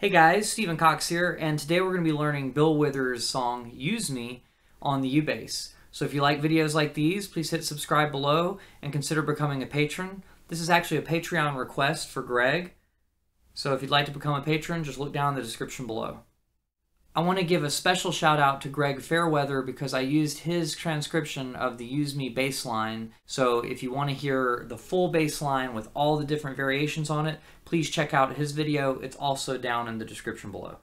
Hey guys, Stephen Cox here, and today we're going to be learning Bill Withers' song Use Me on the U-Bass. So if you like videos like these, please hit subscribe below and consider becoming a patron. This is actually a Patreon request for Greg, so if you'd like to become a patron, just look down in the description below. I want to give a special shout out to Greg Fairweather because I used his transcription of the Use Me bass line. So if you want to hear the full bass line with all the different variations on it, please check out his video. It's also down in the description below.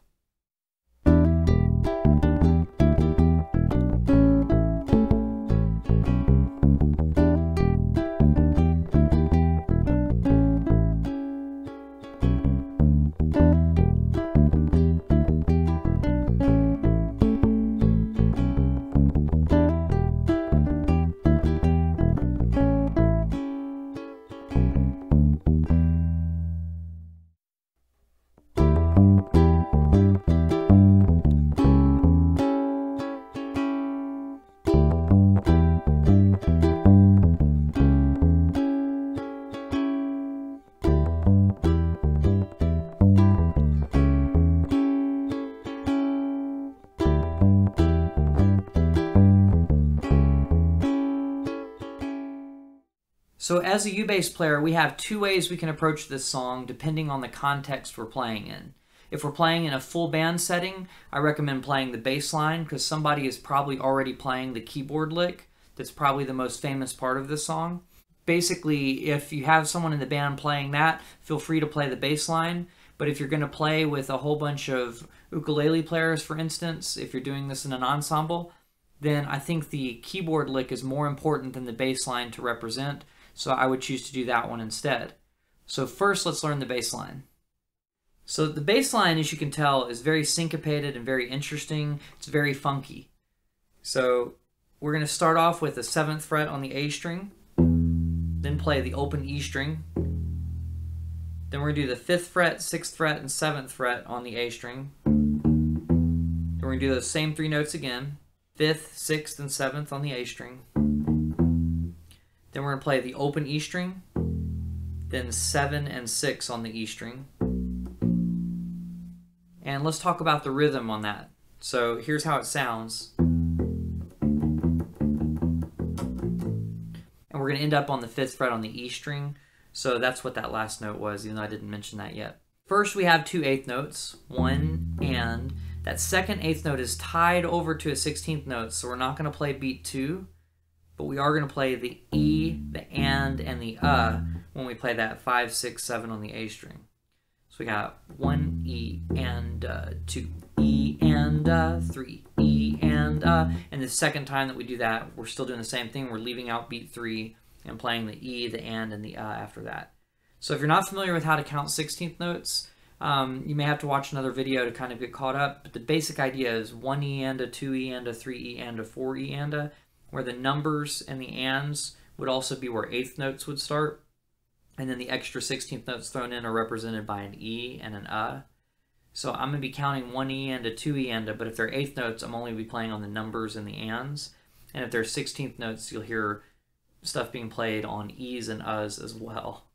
So as a U-bass player, we have two ways we can approach this song depending on the context we're playing in. If we're playing in a full band setting, I recommend playing the bass line because somebody is probably already playing the keyboard lick. That's probably the most famous part of the song. Basically, if you have someone in the band playing that, feel free to play the bass line. But if you're going to play with a whole bunch of ukulele players, for instance, if you're doing this in an ensemble, then I think the keyboard lick is more important than the bass line to represent so I would choose to do that one instead. So first, let's learn the bass line. So the bass line, as you can tell, is very syncopated and very interesting. It's very funky. So we're going to start off with the 7th fret on the A string, then play the open E string. Then we're going to do the 5th fret, 6th fret, and 7th fret on the A string. Then we're going to do those same three notes again, 5th, 6th, and 7th on the A string. Then we're going to play the open E string, then 7 and 6 on the E string. And let's talk about the rhythm on that. So here's how it sounds. And we're going to end up on the 5th fret on the E string. So that's what that last note was, even though I didn't mention that yet. First, we have two eighth notes, one and. That second eighth note is tied over to a 16th note, so we're not going to play beat 2 but we are going to play the E, the AND, and the uh when we play that 5, 6, 7 on the A string. So we got 1 E and uh, 2 E and uh, 3 E and uh, and the second time that we do that, we're still doing the same thing. We're leaving out beat 3 and playing the E, the AND, and the uh after that. So if you're not familiar with how to count 16th notes, um, you may have to watch another video to kind of get caught up. But the basic idea is 1 E and a 2 E and a 3 E and a 4 E and a where the numbers and the ands would also be where eighth notes would start. And then the extra 16th notes thrown in are represented by an E and an Uh. So I'm going to be counting one E and a two E and a, but if they're eighth notes, I'm only going to be playing on the numbers and the ands. And if they're 16th notes, you'll hear stuff being played on E's and Uhs as well.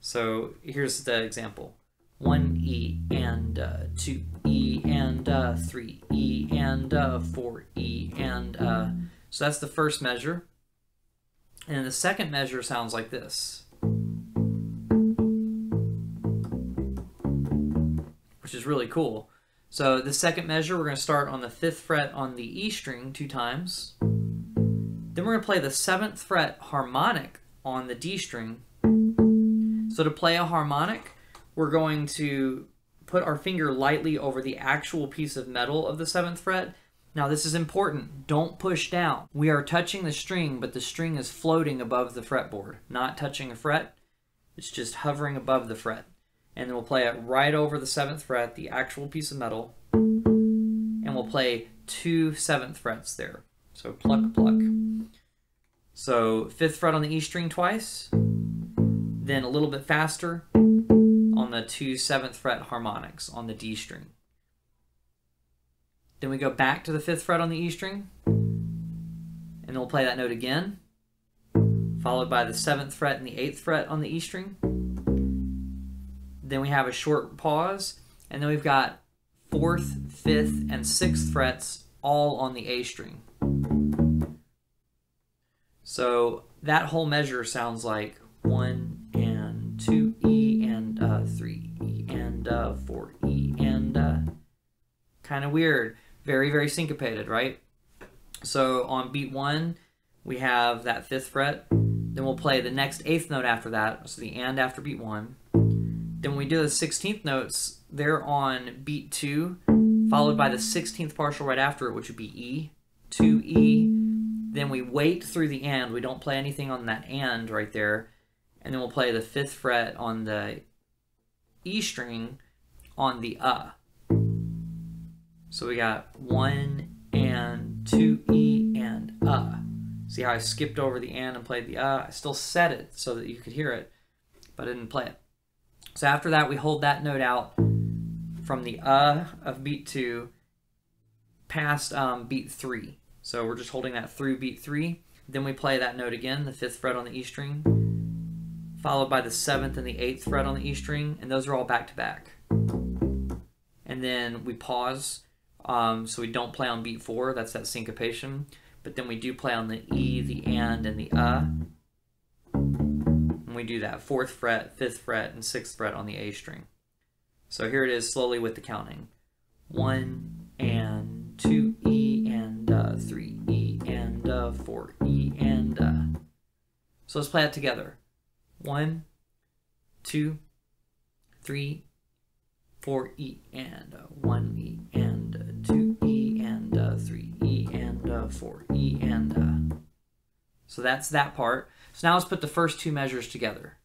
So here's the example. 1 E and uh, 2 E and uh, 3 E and uh, 4 E and uh, so that's the first measure. And the second measure sounds like this. Which is really cool. So the second measure, we're going to start on the 5th fret on the E string two times. Then we're going to play the 7th fret harmonic on the D string. So to play a harmonic, we're going to put our finger lightly over the actual piece of metal of the 7th fret now this is important. Don't push down. We are touching the string, but the string is floating above the fretboard, not touching a fret. It's just hovering above the fret. And then we'll play it right over the 7th fret, the actual piece of metal. And we'll play two seventh frets there. So pluck, pluck. So 5th fret on the E string twice. Then a little bit faster on the two seventh fret harmonics on the D string. Then we go back to the fifth fret on the E string, and then we'll play that note again, followed by the seventh fret and the eighth fret on the E string. Then we have a short pause, and then we've got fourth, fifth, and sixth frets all on the A string. So that whole measure sounds like one and two E and uh, three E and uh, four E and uh, kind of weird, very very syncopated, right? So on beat one, we have that fifth fret. Then we'll play the next eighth note after that, so the and after beat one. Then when we do the 16th notes, they're on beat two, followed by the 16th partial right after it, which would be E, 2E. Then we wait through the and. We don't play anything on that and right there. And then we'll play the fifth fret on the E string on the uh. So we got one and two E and uh. See how I skipped over the and and played the uh? I still set it so that you could hear it, but I didn't play it. So after that, we hold that note out from the uh of beat two past um, beat three. So we're just holding that through beat three. Then we play that note again, the fifth fret on the E string, followed by the seventh and the eighth fret on the E string, and those are all back to back. And then we pause, um, so we don't play on beat four, that's that syncopation, but then we do play on the E, the and, and the uh. And we do that fourth fret, fifth fret, and sixth fret on the A string. So here it is slowly with the counting. One and two E and uh, three E and uh, four E and uh. So let's play it together. One, two, three, four E and uh, one E and 3, E and 4, E and. so that's that part. So now let's put the first two measures together.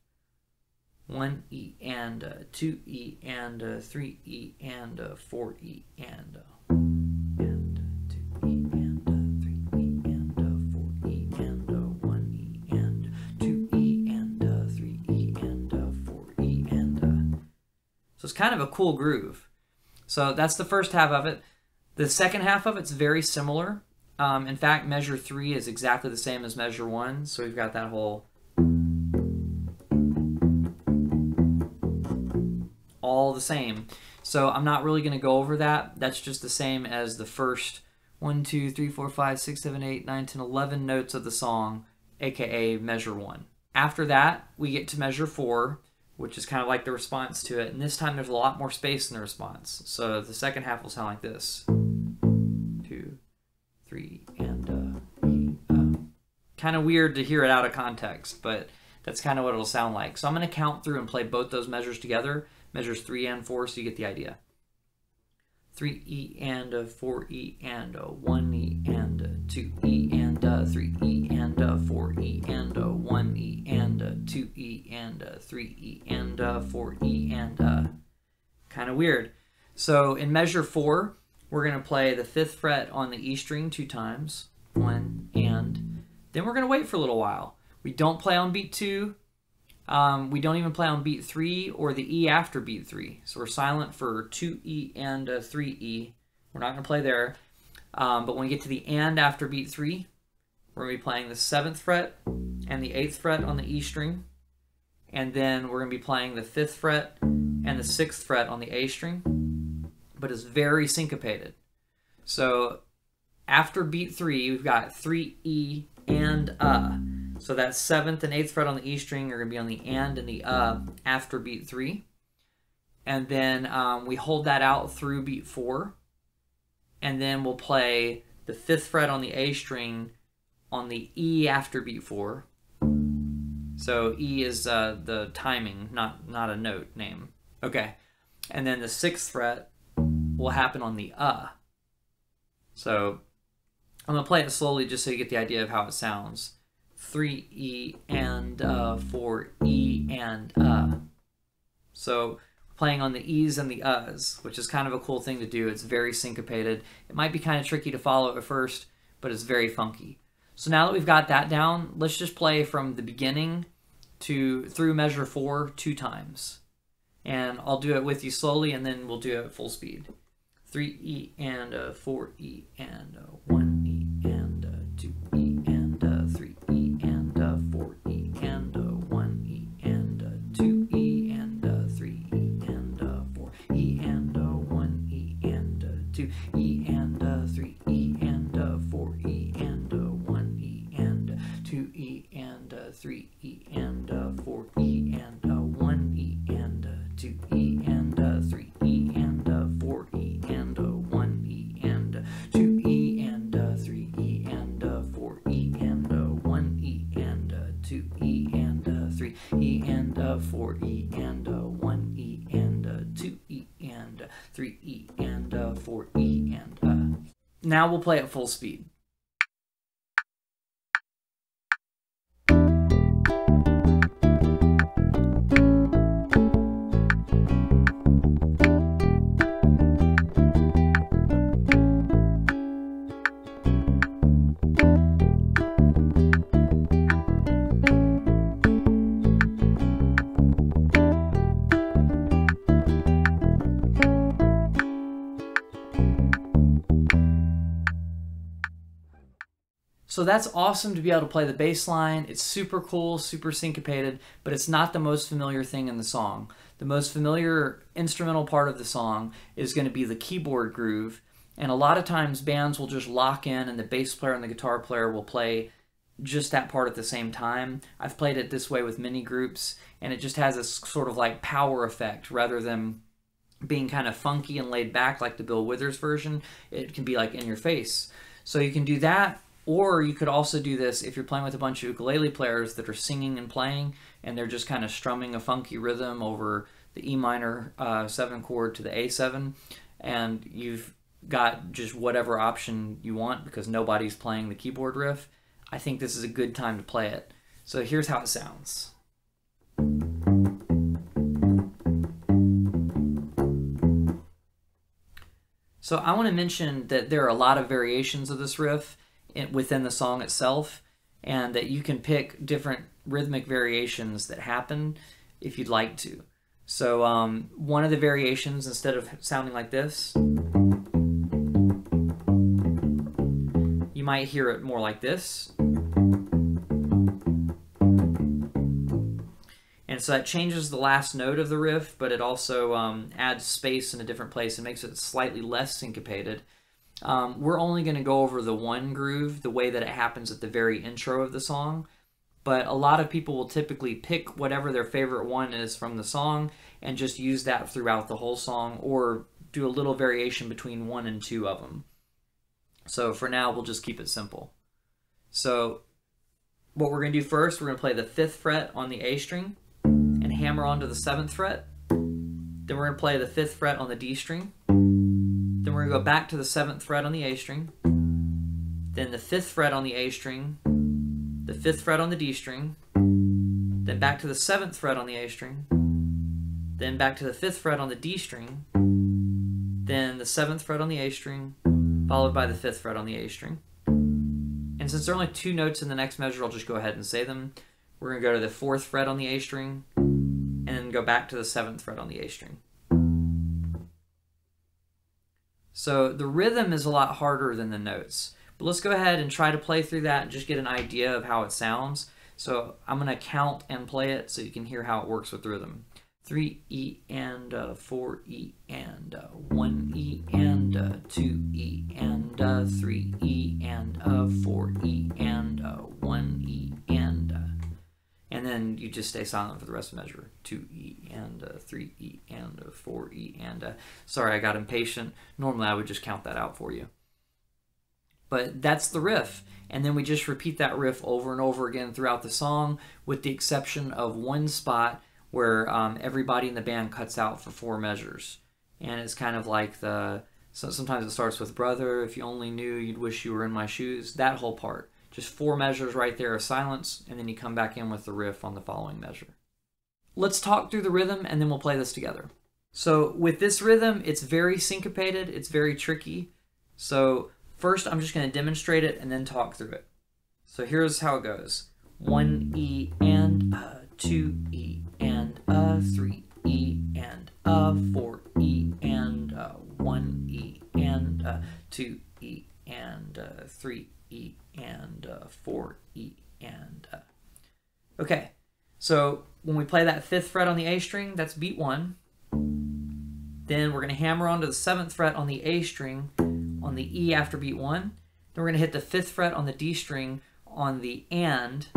1 E and uh, 2 E and uh, 3 E and uh, 4 E and and 2 E and 3 E and 4 E and 1 E and 2 E and 3 E and 4 E and So it's kind of a cool groove. So that's the first half of it. The second half of it's very similar. Um, in fact, measure three is exactly the same as measure one. So we've got that whole all the same. So I'm not really going to go over that. That's just the same as the first 1, 2, 3, 4, 5, 6, 7, 8, 9, 10, 11 notes of the song, aka measure 1. After that, we get to measure 4, which is kind of like the response to it. And this time there's a lot more space in the response. So the second half will sound like this 2, 3, and uh, uh. Kind of weird to hear it out of context, but that's kind of what it'll sound like. So I'm going to count through and play both those measures together measures 3 and 4, so you get the idea. 3E and uh, 4E and uh, 1E and uh, 2E and uh, 3E and uh, 4E and uh, 1E and uh, 2E and uh, 3E and uh, 4E and uh, kind of weird. So in measure 4, we're going to play the 5th fret on the E string two times, 1 and, then we're going to wait for a little while. We don't play on beat 2, um, we don't even play on beat 3 or the E after beat 3. So we're silent for 2E and uh, 3E. We're not going to play there. Um, but when we get to the and after beat 3, we're going to be playing the 7th fret and the 8th fret on the E string. And then we're going to be playing the 5th fret and the 6th fret on the A string. But it's very syncopated. So after beat 3, we've got 3E and uh. So that seventh and eighth fret on the E string are going to be on the and and the uh after beat three. And then um, we hold that out through beat four. And then we'll play the fifth fret on the A string on the E after beat four. So E is uh, the timing, not not a note name. Okay. And then the sixth fret will happen on the uh. So I'm going to play it slowly just so you get the idea of how it sounds. 3E and uh, 4E and uh. So playing on the E's and the uhs, which is kind of a cool thing to do. It's very syncopated. It might be kind of tricky to follow at first, but it's very funky. So now that we've got that down, let's just play from the beginning to through measure four two times. And I'll do it with you slowly and then we'll do it at full speed. 3E and 4E and 1. Two Now we'll play at full speed. So that's awesome to be able to play the bass line. It's super cool, super syncopated, but it's not the most familiar thing in the song. The most familiar instrumental part of the song is going to be the keyboard groove. And a lot of times bands will just lock in and the bass player and the guitar player will play just that part at the same time. I've played it this way with many groups and it just has a sort of like power effect rather than being kind of funky and laid back like the Bill Withers version. It can be like in your face. So you can do that or you could also do this if you're playing with a bunch of ukulele players that are singing and playing, and they're just kind of strumming a funky rhythm over the E minor uh, 7 chord to the A7, and you've got just whatever option you want because nobody's playing the keyboard riff. I think this is a good time to play it. So here's how it sounds. So I want to mention that there are a lot of variations of this riff within the song itself, and that you can pick different rhythmic variations that happen if you'd like to. So, um, one of the variations, instead of sounding like this, you might hear it more like this. And so that changes the last note of the riff, but it also um, adds space in a different place and makes it slightly less syncopated. Um, we're only going to go over the one groove, the way that it happens at the very intro of the song. But a lot of people will typically pick whatever their favorite one is from the song and just use that throughout the whole song or do a little variation between one and two of them. So for now, we'll just keep it simple. So what we're going to do first, we're going to play the fifth fret on the A string and hammer onto the seventh fret. Then we're going to play the fifth fret on the D string we're going to go back to the seventh fret on the A string, then the fifth fret on the A string, the fifth fret on the D string, then back to the seventh fret on the A string, then back to the fifth fret on the D string, then the seventh fret on the A string, followed by the fifth fret on the A string. And since there are only two notes in the next measure, I'll just go ahead and say them. We're going to go to the fourth fret on the A string, and then go back to the seventh fret on the A string. So the rhythm is a lot harder than the notes. But let's go ahead and try to play through that and just get an idea of how it sounds. So I'm going to count and play it so you can hear how it works with rhythm. 3 E and uh, 4 E and uh, 1 E and uh, 2 E and uh, 3 E and uh, 4 E and uh, 1 E and and then you just stay silent for the rest of the measure. 2E and uh, 3E and uh, 4E and sorry, I got impatient. Normally I would just count that out for you. But that's the riff. And then we just repeat that riff over and over again throughout the song, with the exception of one spot where um, everybody in the band cuts out for four measures. And it's kind of like the. So sometimes it starts with brother, if you only knew, you'd wish you were in my shoes. That whole part. Just four measures right there of silence, and then you come back in with the riff on the following measure. Let's talk through the rhythm, and then we'll play this together. So with this rhythm, it's very syncopated, it's very tricky. So first I'm just going to demonstrate it and then talk through it. So here's how it goes. 1 E and a, 2 E and a, 3 E and a, 4 so when we play that fifth fret on the A string that's beat one Then we're going to hammer onto the seventh fret on the A string on the E after beat one. Then we're going to hit the fifth fret on the D string on the AND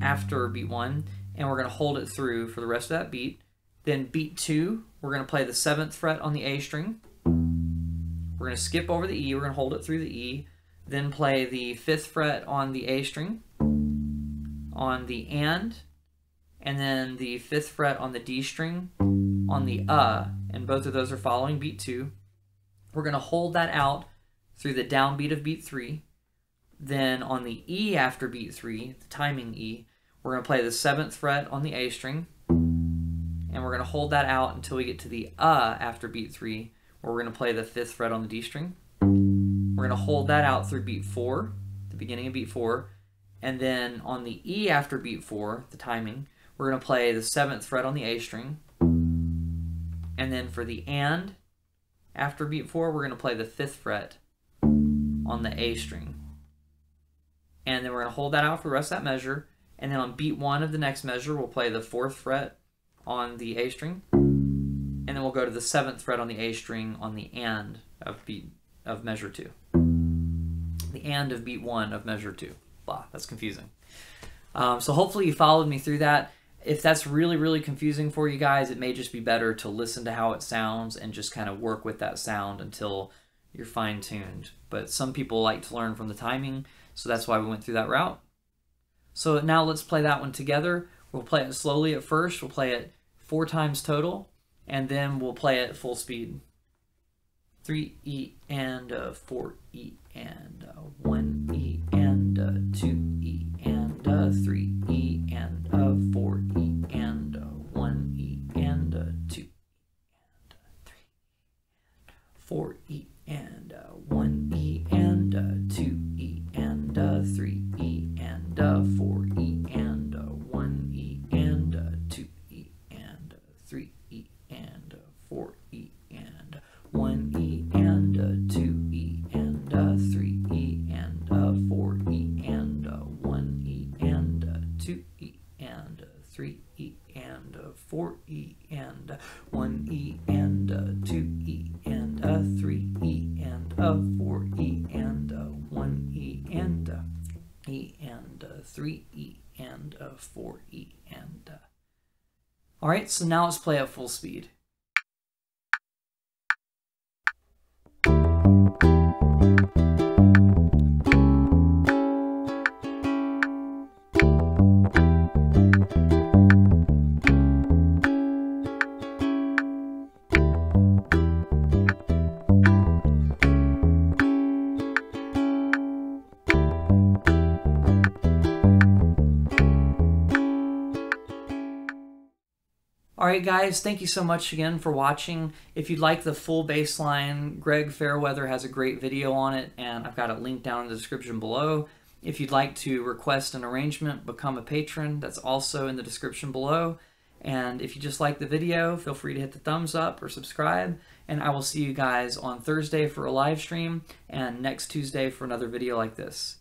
after beat one, and we're going to hold it through for the rest of that beat. Then beat two, we're going to play the seventh fret on the A string. We're going to skip over the E, we're going to hold it through the E, then play the fifth fret on the A string, on the AND, and then the fifth fret on the D string, on the uh, and both of those are following beat two. We're going to hold that out through the downbeat of beat three. Then on the E after beat three, the timing E, we're going to play the seventh fret on the A string, and we're going to hold that out until we get to the uh after beat three, where we're going to play the fifth fret on the D string. We're going to hold that out through beat four, the beginning of beat four, and then on the E after beat four, the timing, we're going to play the seventh fret on the A string, and then for the and after beat four, we're going to play the fifth fret on the A string. And then we're going to hold that out for the rest of that measure. And then on beat one of the next measure, we'll play the fourth fret on the A string. And then we'll go to the seventh fret on the A string on the and of beat of measure two. The and of beat one of measure two. Blah, that's confusing. Um, so hopefully you followed me through that if that's really really confusing for you guys it may just be better to listen to how it sounds and just kind of work with that sound until you're fine tuned but some people like to learn from the timing so that's why we went through that route. So now let's play that one together. We'll play it slowly at first. We'll play it four times total and then we'll play it full speed. 3e and a 4e and a 1e and a 2e and a 3 4E and uh, 1E. 3e and a 4e and a. All right, so now let's play at full speed. Alright guys, thank you so much again for watching. If you'd like the full bass line, Greg Fairweather has a great video on it, and I've got it linked down in the description below. If you'd like to request an arrangement, become a patron, that's also in the description below. And if you just like the video, feel free to hit the thumbs up or subscribe. And I will see you guys on Thursday for a live stream and next Tuesday for another video like this.